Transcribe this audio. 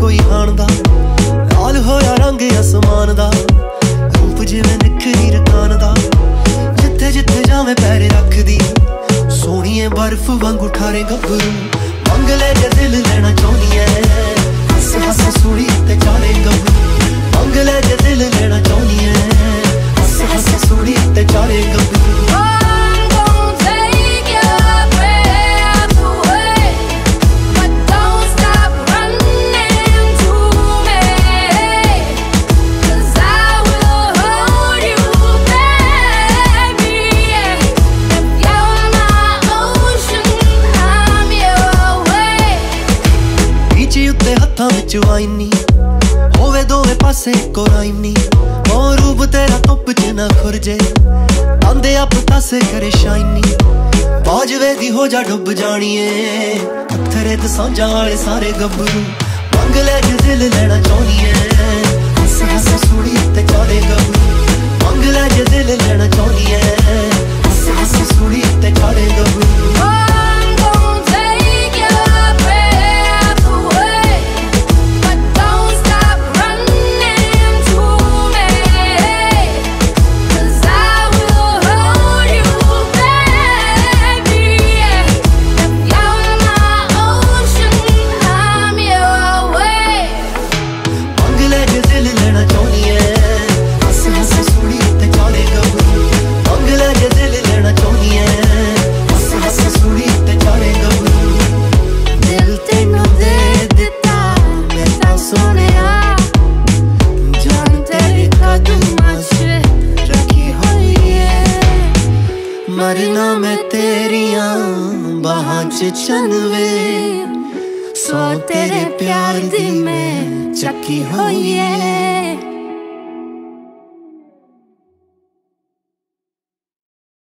ਕੋਈ ਆਣਦਾ ਲਾਲ ਹੋਇਆ ਰੰਗ ਅਸਮਾਨ ਦਾ ਤੂੰ ਜਿਵੇਂ ਨਿਕਰੀ ਰਕਾਨ ਦਾ, ਜਿੱਥੇ ਜਿੱਥੇ ਜਾਵੇਂ ਪੈਰ ਰੱਖਦੀ। ਸੋਹਣੀਏ ਬਰਫ਼ ਵਾਂਗ ਉਠਾਰੇ ਗੱਭਰੂ, ਮੰਗ ਲੈ ਜੇ ਵਿੱਚ ਆਈ ਹੋਵੇ ਦੋਵੇਂ ਪਾਸੇ ਕੋਈ ਨੀ ਮੋ ਰੂਪ ਤੇਰਾ ਧੁੱਪ ਚ ਨਾ ਖੁਰਜੇ। ਆਂਦੇ ਆਪ ਪਤਾਸੇ ਕਰੇ ਸ਼ਾਈਨੀ ਬਾਜਵੇ ਦੀ ਹੋ ਜਾ ਡੁੱਬ ਜਾਣੀਏ। ਪੱਥਰੇ ਤੇ ਸੌਂਜਾਂ ਵਾਲੇ ਸਾਰੇ ਗੱਭਰੂ। ਮੰਗ ਲੈ ਜੇ ਲੈਣਾ ਤੇਰੀਆਂ ਬਾਹਾਂ 'ਚ ਚਨਵੇ। ਸੋ ਤੇਰੇ ਪਿਆਰ ਦੀ ਮੈਂ ਚੱਕੀ ਹੋਈ ਏ।